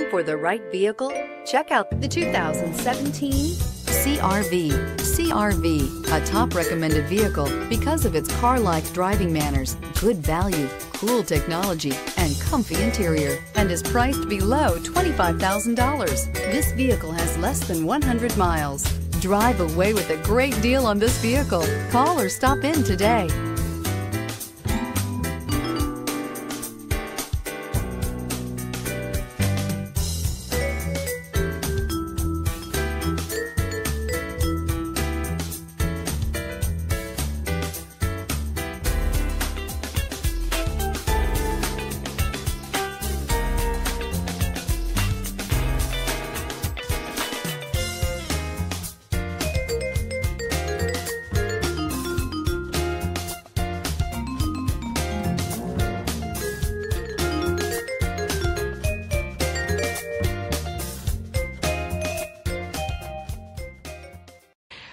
Looking for the right vehicle? Check out the 2017 CRV. CRV, a top recommended vehicle because of its car like driving manners, good value, cool technology, and comfy interior, and is priced below $25,000. This vehicle has less than 100 miles. Drive away with a great deal on this vehicle. Call or stop in today.